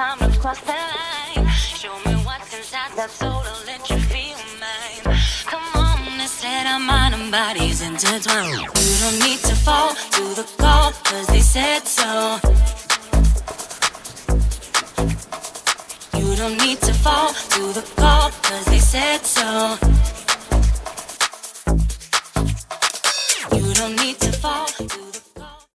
cross the line. Show me what's inside that soul to let you feel mine. Come on, let's let our mind and bodies intertwine. You don't need to fall to the call, cause they said so. You don't need to fall to the call, cause they said so. You don't need to fall